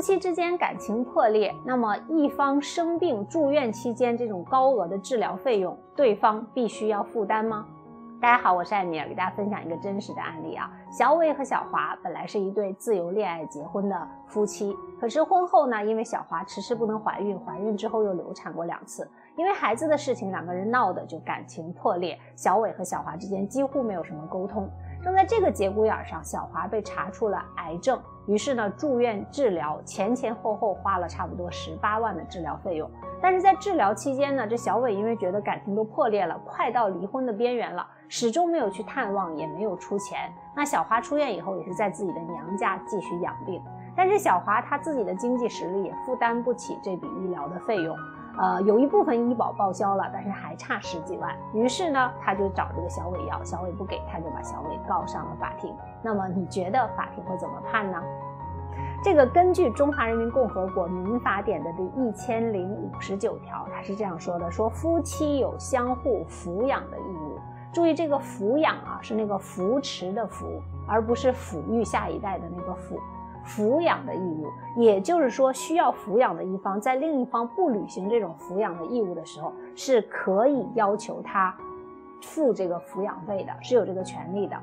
夫妻之间感情破裂，那么一方生病住院期间这种高额的治疗费用，对方必须要负担吗？大家好，我是艾米尔，给大家分享一个真实的案例啊。小伟和小华本来是一对自由恋爱结婚的夫妻，可是婚后呢，因为小华迟迟不能怀孕，怀孕之后又流产过两次，因为孩子的事情，两个人闹的就感情破裂，小伟和小华之间几乎没有什么沟通。正在这个节骨眼上，小华被查出了癌症，于是呢住院治疗，前前后后花了差不多十八万的治疗费用。但是在治疗期间呢，这小伟因为觉得感情都破裂了，快到离婚的边缘了，始终没有去探望，也没有出钱。那小华出院以后，也是在自己的娘家继续养病。但是小华她自己的经济实力也负担不起这笔医疗的费用。呃，有一部分医保报销了，但是还差十几万。于是呢，他就找这个小伟要，小伟不给，他就把小伟告上了法庭。那么你觉得法庭会怎么判呢？这个根据《中华人民共和国民法典》的第一千零五十九条，他是这样说的：说夫妻有相互抚养的义务。注意这个抚养啊，是那个扶持的扶，而不是抚育下一代的那个抚。抚养的义务，也就是说，需要抚养的一方在另一方不履行这种抚养的义务的时候，是可以要求他付这个抚养费的，是有这个权利的。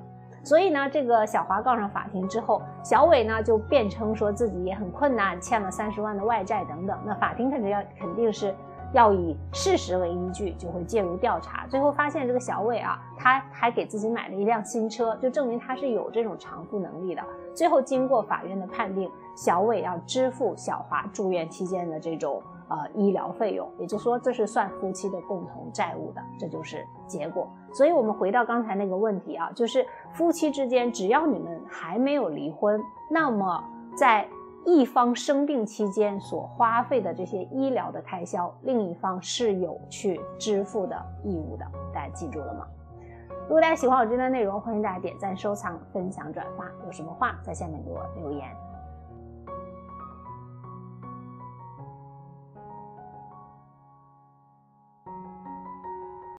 所以呢，这个小华告上法庭之后，小伟呢就辩称说自己也很困难，欠了三十万的外债等等。那法庭肯定要肯定是。要以事实为依据，就会介入调查。最后发现这个小伟啊，他还给自己买了一辆新车，就证明他是有这种偿付能力的。最后经过法院的判定，小伟要支付小华住院期间的这种呃医疗费用，也就是说这是算夫妻的共同债务的，这就是结果。所以我们回到刚才那个问题啊，就是夫妻之间只要你们还没有离婚，那么在。一方生病期间所花费的这些医疗的开销，另一方是有去支付的义务的，大家记住了吗？如果大家喜欢我今天的内容，欢迎大家点赞、收藏、分享、转发。有什么话在下面给我留言。